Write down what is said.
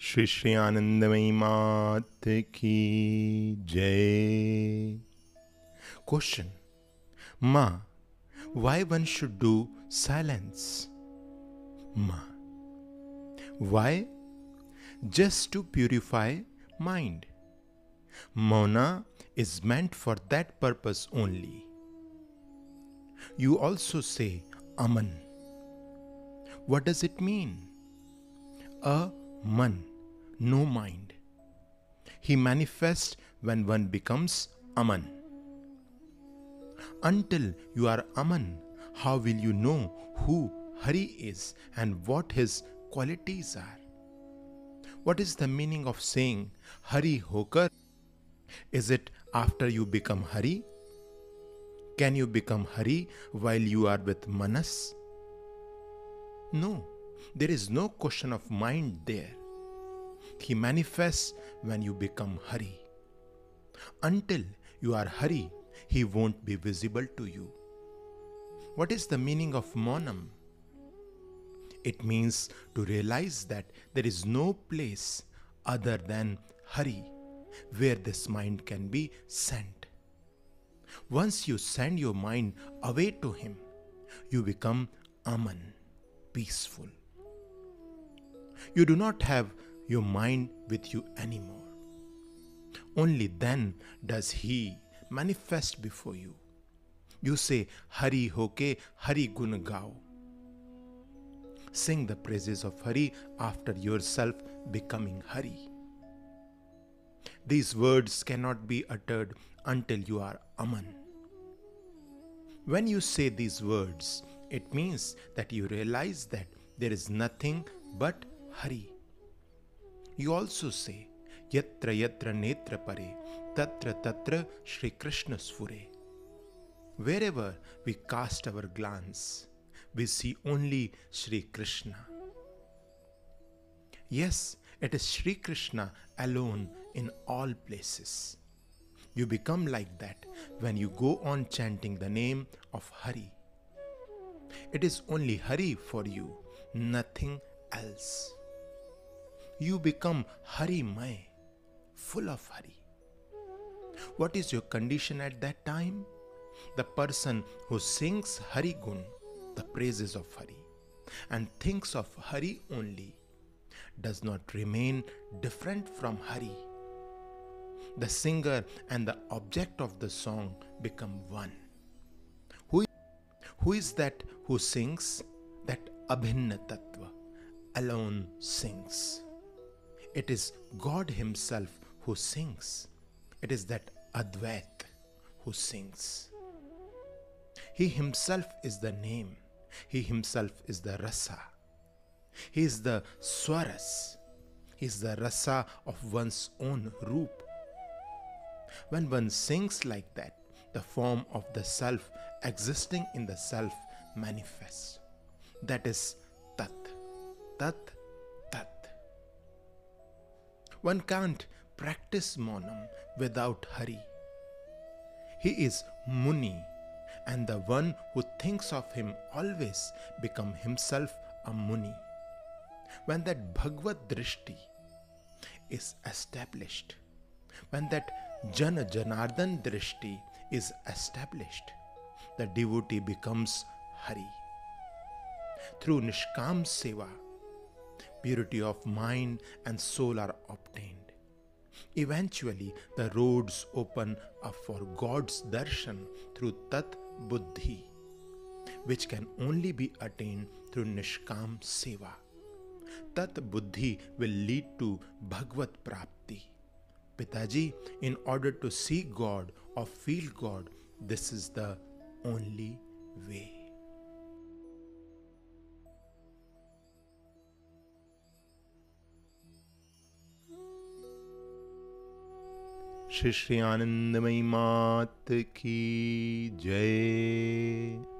श्री श्री आनंदमयी मात की जय। Question Ma why one should do silence Ma why just to purify mind mauna is meant for that purpose only you also say aman what does it mean a man, no mind. He manifests when one becomes Aman. Until you are Aman, how will you know who Hari is and what his qualities are? What is the meaning of saying Hari Hokar? Is it after you become Hari? Can you become Hari while you are with Manas? No, there is no question of mind there. He manifests when you become Hari. Until you are Hari, he won't be visible to you. What is the meaning of monam? It means to realize that there is no place other than Hari where this mind can be sent. Once you send your mind away to Him, you become Aman, peaceful. You do not have your mind with you anymore. Only then does He manifest before you. You say, Hari hoke, Hari gun gao. Sing the praises of Hari after yourself becoming Hari. These words cannot be uttered until you are Aman. When you say these words, it means that you realize that there is nothing but Hari. You also say, Yatra yatra netra pare, tatra tatra Shri Krishna sfure. Wherever we cast our glance, we see only Shri Krishna. Yes, it is Shri Krishna alone in all places. You become like that when you go on chanting the name of Hari. It is only Hari for you, nothing else. You become Hari May, full of Hari. What is your condition at that time? The person who sings Hari Gun, the praises of Hari, and thinks of Hari only, does not remain different from Hari. The singer and the object of the song become one. Who, who is that who sings? That Abhinna Tattva alone sings. It is God Himself who sings. It is that Advait who sings. He himself is the name. He himself is the rasa. He is the swaras. He is the rasa of one's own roop. When one sings like that, the form of the self existing in the self manifests. That is Tat. Tat. One can't practice Monam without Hari. He is Muni, and the one who thinks of him always become himself a Muni. When that Bhagavad Drishti is established, when that Jana Janardan Drishti is established, the devotee becomes Hari. Through Nishkam Seva, purity of mind and soul are obtained. Eventually, the roads open up for God's darshan through Tat Buddhi, which can only be attained through Nishkam Seva. Tat Buddhi will lead to Bhagavad Prapti. Pitaji, in order to see God or feel God, this is the only way. Shri Shri Anandamayi Ma की जय।